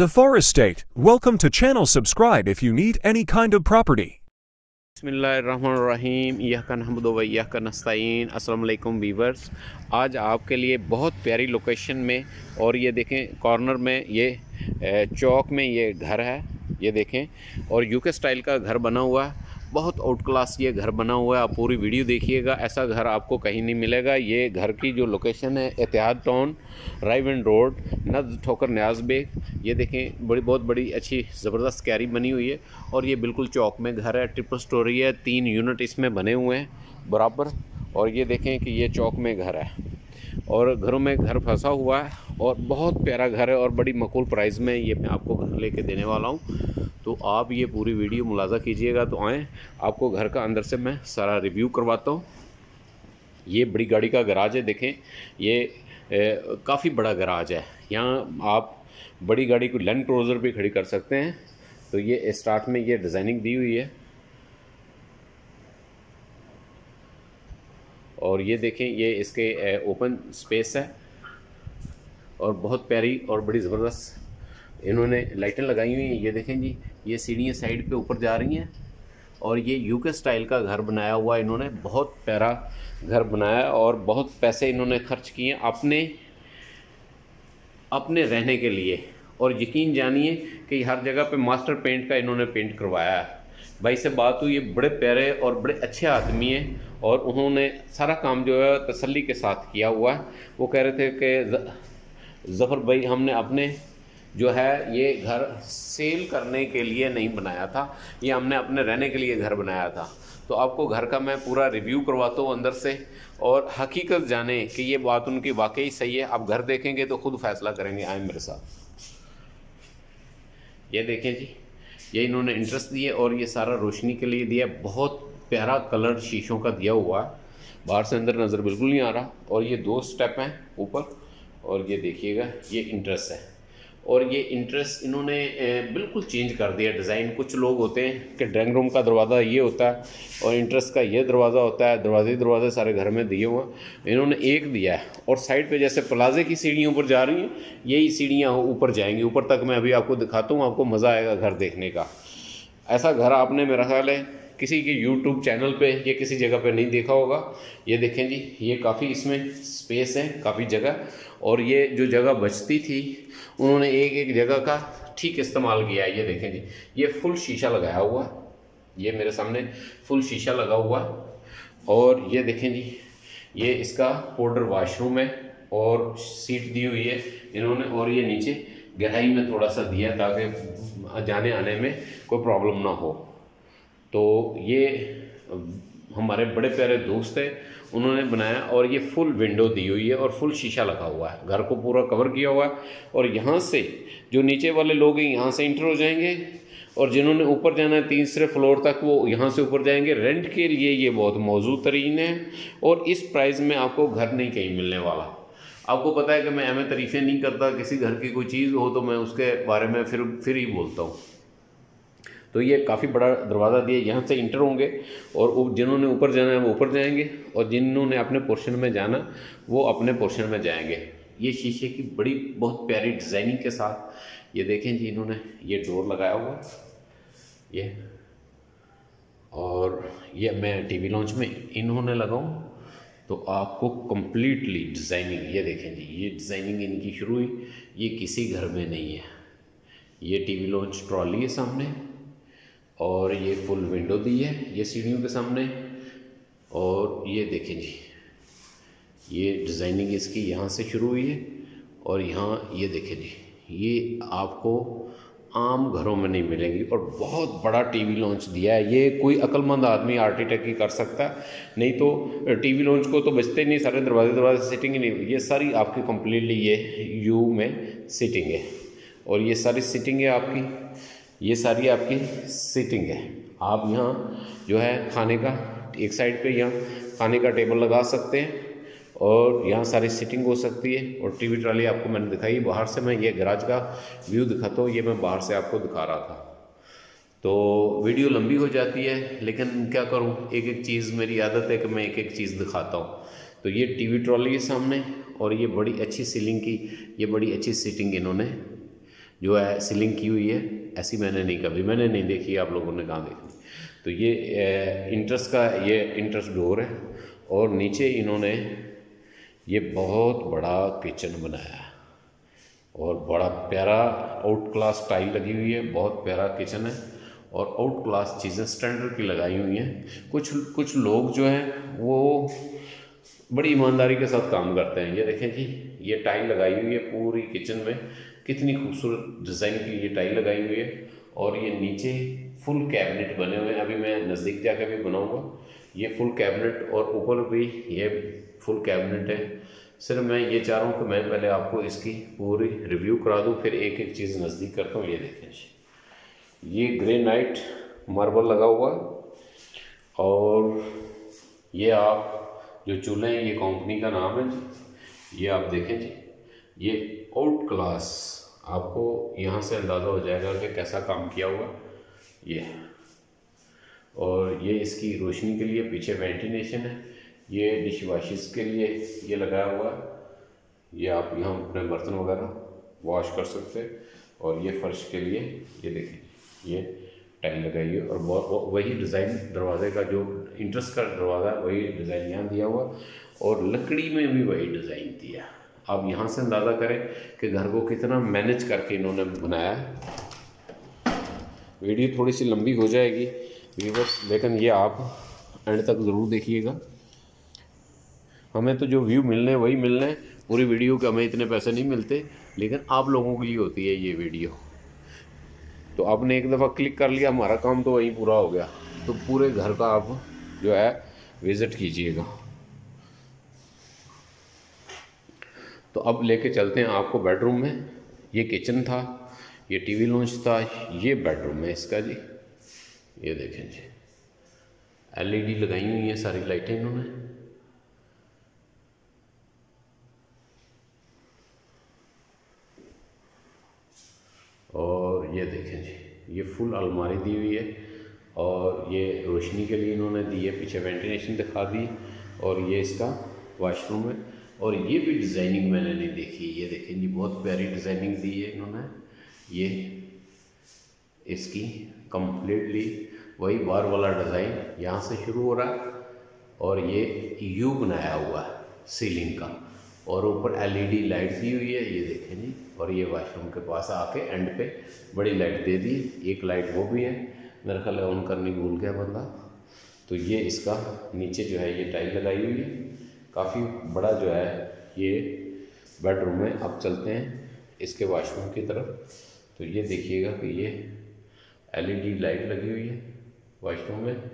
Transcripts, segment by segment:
Zafar Estate. Welcome to channel subscribe if you need any kind of property. बसमीम यह का viewers आज आपके लिए बहुत प्यारी लोकेशन में और ये देखें कॉर्नर में ये चौक में ये घर है। ये देखें। और यूके स्टाइल का घर बना हुआ। है बहुत आउट क्लास ये घर बना हुआ है, आप पूरी वीडियो देखिएगा, ऐसा घर आपको कहीं नहीं मिलेगा। ये घर की जो लोकेशन है एतिहाद टाउन राइवन रोड नज ठोकर न्याज बेग, ये देखें, बड़ी, बहुत बड़ी, अच्छी, ज़बरदस्त कैरी बनी हुई है और ये बिल्कुल चौक में घर है ट्रिपल स्टोरी है, तीन यूनिट इसमें बने हुए हैं, बराबर। और ये देखें कि ये चौक में घर है। और घरों में घर फंसा हुआ है और बहुत प्यारा घर है और बड़ी मकूल प्राइस में ये मैं आपको घर लेके देने वाला हूँ। तो आप ये पूरी वीडियो मुलाजा कीजिएगा तो आएँ। आपको घर का अंदर से मैं सारा रिव्यू करवाता हूँ। ये बड़ी गाड़ी का गराज है, देखें। ये काफ़ी बड़ा गराज है। यहाँ आप बड़ी गाड़ी को लैंड क्रोज़र भी खड़ी कर सकते हैं। तो ये स्टार्ट में ये डिज़ाइनिंग दी हुई है। और ये देखें, ये इसके ओपन स्पेस है और बहुत प्यारी और बड़ी ज़बरदस्त इन्होंने लाइटें लगाई हुई हैं। ये देखें जी, ये सीढ़ियाँ साइड पे ऊपर जा रही हैं और ये यूके स्टाइल का घर बनाया हुआ इन्होंने, बहुत प्यारा घर बनाया और बहुत पैसे इन्होंने खर्च किए अपने अपने रहने के लिए। और यकीन जानिए कि हर जगह पे मास्टर पेंट का इन्होंने पेंट करवाया है। भाई से बात हुई ये बड़े प्यारे और बड़े अच्छे आदमी हैं और उन्होंने सारा काम जो है तसल्ली के साथ किया हुआ है। वो कह रहे थे कि ज़फ़र भाई, हमने अपने जो है ये घर सेल करने के लिए नहीं बनाया था, ये हमने अपने रहने के लिए घर बनाया था। तो आपको घर का मैं पूरा रिव्यू करवाता हूँ अंदर से और हकीकत जाने कि ये बात उनकी वाकई सही है। आप घर देखेंगे तो खुद फैसला करेंगे, आए मेरे साथ। ये देखें जी। ये इन्होंने इंटरेस्ट दिए और ये सारा रोशनी के लिए दिया। बहुत प्यारा कलर शीशों का दिया हुआ है। बाहर से अंदर नज़र बिल्कुल नहीं आ रहा। और ये दो स्टेप हैं ऊपर। और ये देखिएगा, ये इंटरेस्ट है। और ये इंटरेस्ट इन्होंने बिल्कुल चेंज कर दिया. डिज़ाइन कुछ लोग होते हैं कि ड्राइंग रूम का दरवाज़ा ये होता है और इंटरेस्ट का ये दरवाज़ा होता है, दरवाजे दरवाजे सारे घर में दिए हुए इन्होंने एक दिया है और साइड पे जैसे प्लाजे की सीढ़ियों ऊपर जा रही हैं, यही सीढ़ियाँ ऊपर जाएँगी. ऊपर तक मैं अभी आपको दिखाता हूँ, आपको मज़ा आएगा घर देखने का। ऐसा घर आपने मेरा ख्याल है किसी के यूट्यूब चैनल पे या किसी जगह पे नहीं देखा होगा। ये देखें जी, ये काफ़ी इसमें स्पेस है, काफ़ी जगह। और ये जो जगह बचती थी, उन्होंने एक एक जगह का ठीक इस्तेमाल किया है, ये देखें जी। ये फुल शीशा लगाया हुआ, ये मेरे सामने फुल शीशा लगा हुआ। और ये देखें जी, ये इसका पाउडर वाशरूम है और सीट दी हुई है इन्होंने, और ये नीचे गहराई में थोड़ा सा दिया ताकि जाने आने में कोई प्रॉब्लम ना हो। तो ये हमारे बड़े प्यारे दोस्त हैं, उन्होंने बनाया और ये फुल विंडो दी हुई है और फुल शीशा लगा हुआ है। घर को पूरा कवर किया हुआ है और यहाँ से जो नीचे वाले लोग हैं, यहाँ से इंटर हो जाएँगे और जिन्होंने ऊपर जाना है तीसरे फ्लोर तक, वो यहाँ से ऊपर जाएँगे। रेंट के लिए ये बहुत मौजूद तरीन है और इस प्राइस में आपको घर नहीं कहीं मिलने वाला। आपको पता है कि मैं एम तरीफ़ें नहीं करता, किसी घर की कोई चीज़ हो तो मैं उसके बारे में फिर फिर ही बोलता हूँ। तो ये काफ़ी बड़ा दरवाज़ा दिया, यहाँ से इंटर होंगे और जिन्होंने ऊपर जाना है वो ऊपर जाएँगे और जिन्होंने अपने पोर्शन में जाना, वो अपने पोर्शन में जाएँगे। ये शीशे की बड़ी, बहुत प्यारी डिज़ाइनिंग के साथ, ये देखें जी इन्होंने, ये डोर लगाया हुआ, ये, और ये मैं टीवी लॉन्च में इन्होंने लगाऊँ तो आपको कम्प्लीटली डिज़ाइनिंग ये देखें जी, ये डिज़ाइनिंग इनकी शुरू हुई, ये किसी घर में नहीं है। ये टीवी लॉन्च ट्रॉली है सामने और ये फुल विंडो दी है, ये सीढ़ियों के सामने। और ये देखें जी, ये डिज़ाइनिंग इसकी यहाँ से शुरू हुई है और यहाँ ये देखें जी, ये आपको आम घरों में नहीं मिलेंगी और बहुत बड़ा टीवी लॉन्च दिया है। ये कोई अक्लमंद आदमी आर्टिटेक ही कर सकता है। नहीं तो टीवी लॉन्च को तो बचते नहीं, सारे दरवाजे दरवाजे सिटिंग ही नहीं, ये सारी आपकी कम्प्लीटली ये यू में सिटिंग है। और ये सारी सिटिंग है आपकी। ये सारी आपकी सीटिंग है। आप यहाँ जो है खाने का, एक साइड पे यहाँ खाने का टेबल लगा सकते हैं और यहाँ सारी सीटिंग हो सकती है और टीवी ट्राली आपको मैंने दिखाई। बाहर से मैं ये गराज का व्यू दिखाता हूँ, ये मैं बाहर से आपको दिखा रहा था। तो वीडियो लंबी हो जाती है, लेकिन क्या करूँ? एक एक चीज़ मेरी आदत है कि मैं एक एक चीज़ दिखाता हूँ। तो ये टीवी ट्रॉली है सामने और ये बड़ी अच्छी सीलिंग की, ये बड़ी अच्छी सीटिंग इन्होंने जो है सीलिंग की हुई है। ऐसी मैंने नहीं कभी, मैंने नहीं देखी, आप लोगों ने कहाँ देखी। तो ये इंटरेस्ट का ये इंटरेस्ट डोर है और नीचे इन्होंने ये बहुत बड़ा किचन बनाया और बड़ा प्यारा आउट क्लास टाइल लगी हुई है, बहुत प्यारा किचन है और आउट क्लास चीज़ें स्टैंडर्ड की लगाई हुई हैं। कुछ कुछ लोग जो हैं, वो बड़ी ईमानदारी के साथ काम करते हैं। ये देखें जी ये टाइल लगाई हुई है पूरी किचन में। कितनी खूबसूरत डिज़ाइन की ये टाइल लगाई हुई है और ये नीचे फुल कैबिनेट बने हुए हैं। अभी मैं नज़दीक जाकर भी बनाऊँगा। ये फुल कैबिनेट और ऊपर भी ये फुल कैबिनेट है। सिर्फ़ मैं ये चाह रहा हूँ कि मैं पहले आपको इसकी पूरी रिव्यू करा दूँ, फिर एक एक चीज़ नज़दीक करता हूँ। ये देखें ये ग्रे नाइट मार्बल लगा हुआ और ये आप जो चूल्हे हैं, ये कंपनी का नाम है जी। ये आप देखें जी। ये आउट क्लास आपको यहाँ से अंदाज़ा हो जाएगा कि कैसा काम किया हुआ ये और ये इसकी रोशनी के लिए पीछे वेंटिलेशन है, ये डिश वाशिस के लिए ये लगाया हुआ है। ये आप यहाँ अपने बर्तन वगैरह वॉश कर सकते और ये फर्श के लिए, ये देखें ये टाइल लगाई है और वही डिज़ाइन दरवाजे का जो इंटरेस्ट का दरवाज़ा वही डिज़ाइन यहाँ दिया हुआ और लकड़ी में भी वही डिज़ाइन दिया। आप यहाँ से अंदाज़ा करें कि घर को कितना मैनेज करके इन्होंने बनाया है। वीडियो थोड़ी सी लंबी हो जाएगी व्यूवर्स लेकिन ये आप एंड तक ज़रूर देखिएगा। हमें तो जो व्यू मिलने वही मिलने हैं। पूरी वीडियो के हमें इतने पैसे नहीं मिलते, लेकिन आप लोगों के लिए होती है ये वीडियो तो आपने एक दफ़ा क्लिक कर लिया, हमारा काम तो वहीं पूरा हो गया। तो पूरे घर का आप जो है विज़िट कीजिएगा। तो अब लेके चलते हैं आपको बेडरूम में। ये किचन था, ये टीवी लॉन्च था, ये बेडरूम है इसका जी। ये देखें जी। एलईडी लगाई हुई है सारी लाइटें इन्होंने और ये देखें जी, ये फुल अलमारी दी हुई है और ये रोशनी के लिए इन्होंने दी है, पीछे वेंटिलेशन दिखा दी और ये इसका वाशरूम है। और ये भी डिज़ाइनिंग मैंने नहीं देखी, ये देखें जी, बहुत प्यारी डिज़ाइनिंग दी है इन्होंने। ये इसकी कम्प्लीटली वही बार वाला डिज़ाइन यहाँ से शुरू हो रहा है और ये यू बनाया हुआ है सीलिंग का। और ऊपर एलईडी लाइट दी हुई है, ये देखें जी, और ये वाशरूम के पास आके एंड पे बड़ी लाइट दे दी, एक लाइट वो भी है। मेरा ख्याल ऑन करनी भूल गया बंदा। तो ये इसका नीचे जो है, ये टाइल लगाई हुई है। काफ़ी बड़ा जो है ये बेडरूम है अब चलते हैं इसके वाशरूम की तरफ़। तो ये देखिएगा कि ये एलईडी लाइट लगी हुई है वाशरूम में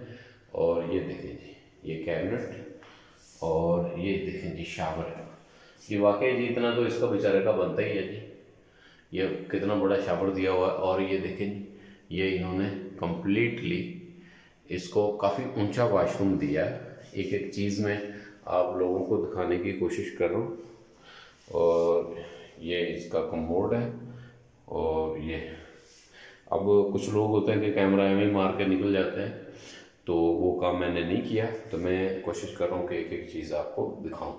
और ये देखें जी, ये कैबिनेट और ये देखें जी शावर है। ये वाकई जी इतना तो इसका बेचारे का बनता ही है जी। ये कितना बड़ा शावर दिया हुआ है और ये देखें जी, ये इन्होंने कम्प्लीटली इसको काफ़ी ऊँचा वाशरूम दिया है। एक एक चीज़ में आप लोगों को दिखाने की कोशिश कर रहा हूँ। और ये इसका कमोड है। और ये, अब कुछ लोग होते हैं कि कैमरा में मार के निकल जाते हैं। तो वो काम मैंने नहीं किया। तो मैं कोशिश कर रहा हूँ कि एक एक चीज़ आपको दिखाऊँ।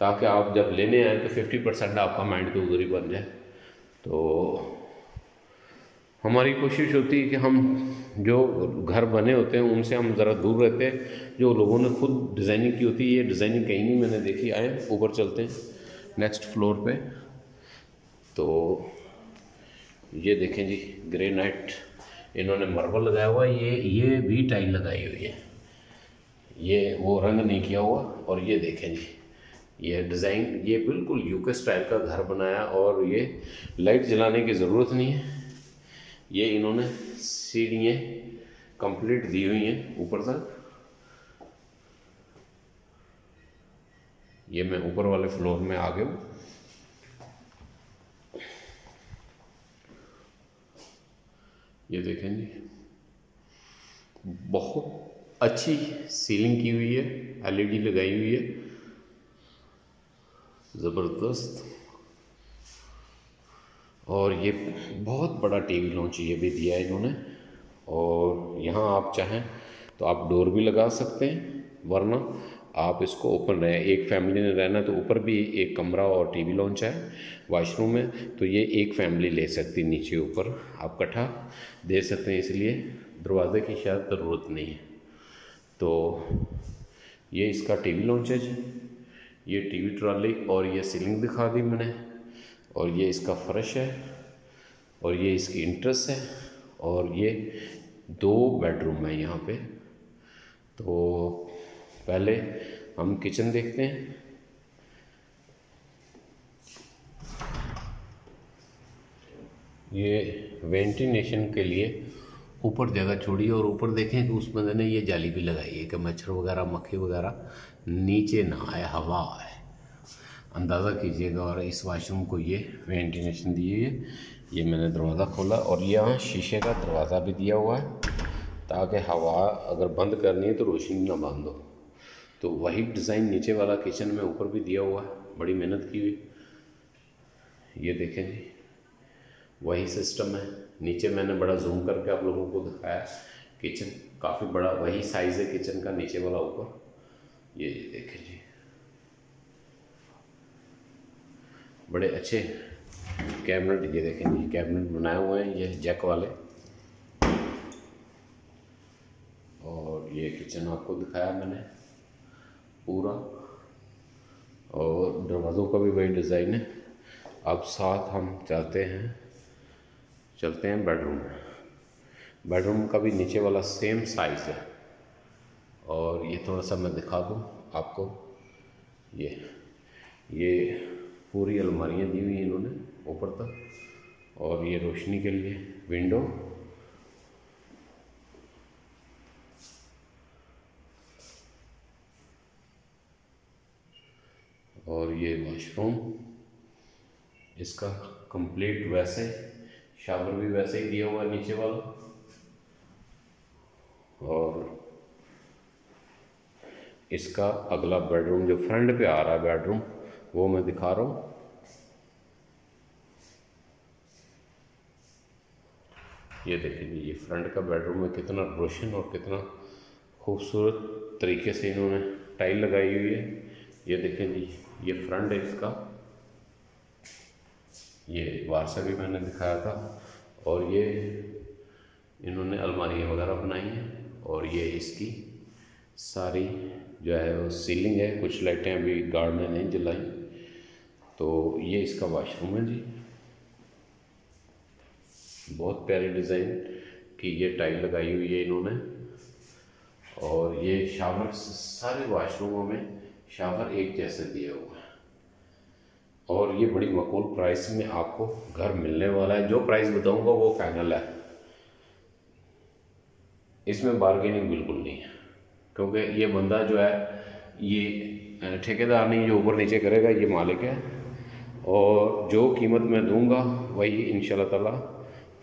ताकि आप जब लेने आए तो फिफ्टी परसेंट आपका माइंड तो उधर ही बन जाए। तो हमारी कोशिश होती है कि हम जो घर बने होते हैं, उनसे हम ज़रा दूर रहते हैं। जो लोगों ने खुद डिज़ाइनिंग की होती है, ये डिज़ाइनिंग कहीं नहीं मैंने देखी, आए, ऊपर चलते हैं नेक्स्ट फ्लोर पे। तो ये देखें जी ग्रे नाइट इन्होंने मार्बल लगाया हुआ है, ये ये भी टाइल लगाई हुई है। ये वो रंग नहीं किया हुआ, और ये देखें जी, ये डिज़ाइन ये बिल्कुल यूके स्टाइल का घर बनाया, और ये लाइट जलाने की ज़रूरत नहीं है। ये इन्होंने सीढ़ियाँ कंप्लीट दी हुई हैं ऊपर तक। ये मैं ऊपर वाले फ्लोर में आ गया हूँ। ये देखें जी, बहुत अच्छी सीलिंग की हुई है एलईडी लगाई हुई है। ज़बरदस्त। और ये बहुत बड़ा टीवी लॉन्च ये भी दिया है इन्होंने। और यहाँ आप चाहें तो आप डोर भी लगा सकते हैं, वरना आप इसको ओपन रहे, एक फैमिली ने रहना तो ऊपर भी एक कमरा और टीवी लॉन्च है वाशरूम में तो ये एक फैमिली ले सकती नीचे ऊपर, आप कट्ठा दे सकते हैं, इसलिए दरवाजे की शायद ज़रूरत नहीं है। तो ये इसका टीवी लॉन्च है जी, ये टीवी ट्रॉली और ये सीलिंग दिखा दी मैंने। और ये इसका फर्श है, और ये इसकी इंट्रेस्ट है, और ये दो बेडरूम है यहाँ पे। तो पहले हम किचन देखते हैं। ये वेंटिलेशन के लिए ऊपर जगह छोड़ी और ऊपर देखें कि उस बंदे ने ये जाली भी लगाई है कि मच्छर वगैरह, मक्खी वगैरह नीचे ना आए, हवा आए। अंदाज़ा कीजिएगा और इस वाशरूम को ये वेंटिलेशन दी है ये मैंने दरवाज़ा खोला और यहाँ शीशे का दरवाज़ा भी दिया हुआ है ताकि हवा अगर बंद करनी है तो रोशनी ना बंद हो तो वही डिज़ाइन नीचे वाला किचन में ऊपर भी दिया हुआ है, बड़ी मेहनत की हुई। ये देखें जी, वही सिस्टम है। नीचे मैंने बड़ा जूम करके आप लोगों को दिखाया। किचन काफ़ी बड़ा, वही साइज़ है किचन का नीचे वाला ऊपर। ये देखें जी। बड़े अच्छे कैबिनेट ये देखें जी कैबिनेट बनाए हुए हैं, ये जैक वाले। और ये किचन आपको दिखाया मैंने पूरा। और दरवाज़ों का भी वही डिज़ाइन है। अब साथ हम चलते हैं चलते हैं बेडरूम में। बेडरूम का भी नीचे वाला सेम साइज़ है। और ये थोड़ा सा मैं दिखा दूँ आपको। ये ये पूरी अलमारियाँ दी हुई हैं इन्होंने ऊपर तक। और ये रोशनी के लिए विंडो और ये वॉशरूम इसका कंप्लीट वैसे शावर भी वैसे ही दिया हुआ नीचे वाला। और इसका अगला बेडरूम जो फ्रंट पे आ रहा है बेडरूम वो मैं दिखा रहा हूँ। ये देखिए ये फ्रंट का बेडरूम में कितना रोशन और कितना खूबसूरत तरीके से इन्होंने टाइल लगाई हुई है। ये देखें जी, ये फ्रंट है इसका। ये वारसा भी मैंने दिखाया था और ये इन्होंने अलमारियाँ वगैरह बनाई हैं और ये इसकी सारी जो है वो सीलिंग है। कुछ लाइटें अभी गार्ड ने नहीं जलाई। तो ये इसका वाशरूम है जी। बहुत प्यारी डिज़ाइन की ये टाइल लगाई हुई है इन्होंने। और ये शावर सारे वाशरूमों में शावर एक जैसे दिए हुए हैं। और ये बड़ी मकूल प्राइस में आपको घर मिलने वाला है। जो प्राइस बताऊँगा वो फाइनल है। इसमें बार्गेनिंग बिल्कुल नहीं है। क्योंकि ये बंदा जो है, ये ठेकेदार नहीं जो ऊपर नीचे करेगा, ये मालिक है। और जो कीमत मैं दूँगा, वही इन ताला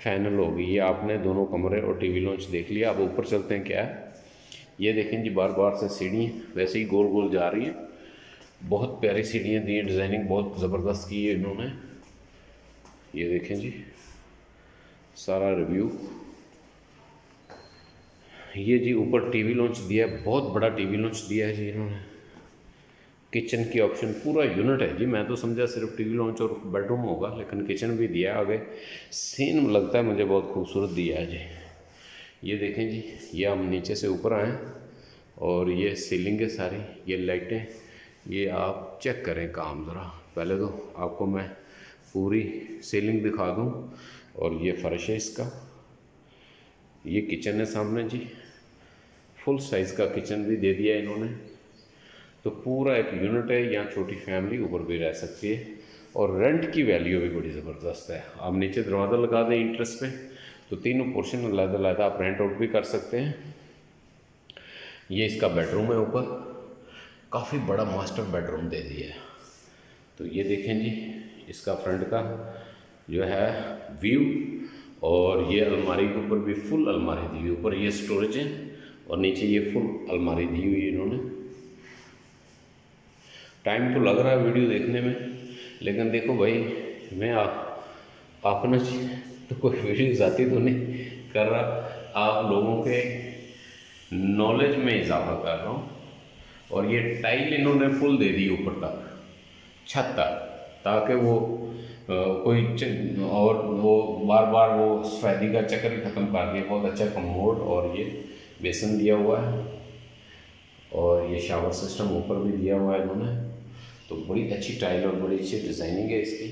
फाइनल होगी। ये आपने दोनों कमरे और टीवी लॉन्च देख लिया। अब ऊपर चलते हैं, क्या है? ये देखें जी, बार बार से सीढ़ी वैसे ही गोल गोल जा रही है। बहुत प्यारी सीढ़ियाँ दी डिज़ाइनिंग बहुत ज़बरदस्त की है इन्होंने। ये देखें जी, सारा रिव्यू ये जी, ऊपर टीवी लॉन्च दिया है, बहुत बड़ा टीवी लॉन्च दिया है जी इन्होंने। किचन की ऑप्शन पूरा यूनिट है। जी, मैं तो समझा सिर्फ़ टीवी लॉन्च और बेडरूम होगा, लेकिन किचन भी दिया आगे। सीन लगता है मुझे बहुत खूबसूरत दिया है। जी, ये देखें जी, ये हम नीचे से ऊपर आए और ये सीलिंग है सारी, ये लाइटें ये आप चेक करें काम ज़रा। पहले तो आपको मैं पूरी सीलिंग दिखा दूँ और ये फ़र्श है इसका। ये किचन है सामने जी। फुल साइज़ का किचन भी दे दिया इन्होंने। तो पूरा एक यूनिट है, यहाँ छोटी फैमिली ऊपर भी रह सकती है। और रेंट की वैल्यू भी बड़ी ज़बरदस्त है। आप नीचे दरवाज़ा लगा दें इंटरेस्ट पे तो तीनों पोर्शन अलग अलग आप रेंट आउट भी कर सकते हैं। ये इसका बेडरूम है ऊपर। काफ़ी बड़ा मास्टर बेडरूम दे दिया है। तो ये देखें जी, इसका फ्रंट का जो है व्यू और ये अलमारी के ऊपर भी फुल अलमारी दी हुई ऊपर ये स्टोरेज है, और नीचे ये फुल अलमारी दी हुई है इन्होंने। टाइम तो लग रहा है वीडियो देखने में लेकिन देखो भाई मैं आप अपना तो कोई वीडियो जाती तो नहीं कर रहा। आप लोगों के नॉलेज में इजाफा कर रहा हूँ। और ये टाइल इन्होंने फुल दे दी ऊपर तक छत तक ताकि वो आ, कोई और वो बार बार वो सफेदी का चक्कर ख़त्म कर दिया। बहुत अच्छा कमोड और ये बेसन दिया हुआ है और ये शावर सिस्टम ऊपर भी दिया हुआ है इन्होंने। तो बड़ी अच्छी टाइल और बड़ी अच्छी डिज़ाइनिंग है इसकी।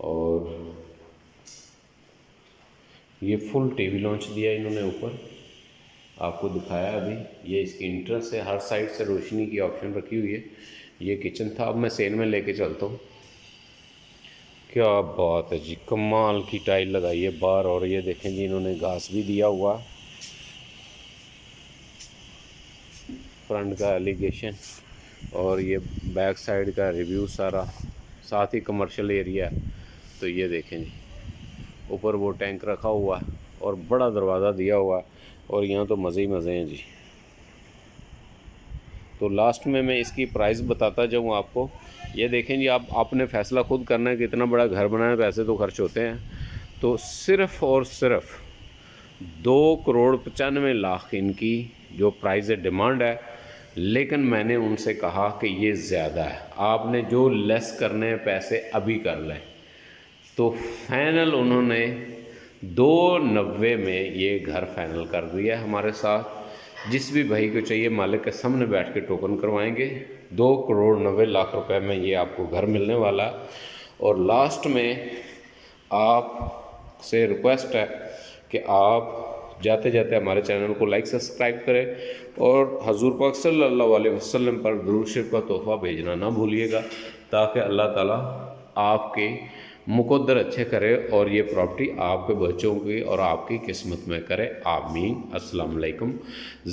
और ये फुल टीवी लॉन्च दिया इन्होंने ऊपर। आपको दिखाया अभी, ये इसकी इंट्रेंस है, हर साइड से रोशनी की ऑप्शन रखी हुई है। ये किचन था, अब मैं सेल में लेके चलता हूँ। क्या बात है जी, कमाल की टाइल लगाई है बाहर और ये देखें जी इन्होंने घास भी दिया हुआ। फ्रंट का एलिगेशन और ये बैक साइड का रिव्यू सारा, साथ ही कमर्शियल एरिया तो ये देखें जी। ऊपर वो टैंक रखा हुआ और बड़ा दरवाज़ा दिया हुआ और यहाँ तो मज़े ही मज़े हैं जी। तो लास्ट में मैं इसकी प्राइस बताता जाऊँ आपको। ये देखें जी, आप, आपने फ़ैसला खुद करना है कि इतना बड़ा घर बनाए, पैसे तो खर्च होते हैं। तो सिर्फ़ और सिर्फ़ दो करोड़ पचानवे लाख इनकी जो प्राइस डिमांड है लेकिन मैंने उनसे कहा कि ये ज़्यादा है। आपने जो लेस करने हैं, पैसे अभी कर लें। तो फाइनल उन्होंने दो नब्बे में ये घर फाइनल कर दिया हमारे साथ। जिस भी भाई को चाहिए, मालिक के सामने बैठ के टोकन करवाएँगे। दो करोड़ नब्बे लाख रुपए में ये आपको घर मिलने वाला। और लास्ट में आप से रिक्वेस्ट है कि आप जाते जाते हमारे चैनल को लाइक सब्सक्राइब करें और हजूर पाक अलैहि वसल्लम पर दरूद शरीफ का तोहफ़ा भेजना ना भूलिएगा, ताकि अल्लाह ताला आपके मुकद्दर अच्छे करे और ये प्रॉपर्टी आपके बच्चों की और आपकी किस्मत में करे। आमीन। अस्सलाम वालेकुम।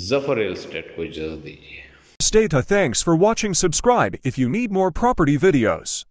जफ़र रियल स्टेट को इजाज़त दीजिए। Stay to thanks for subscribe if you need more property videos.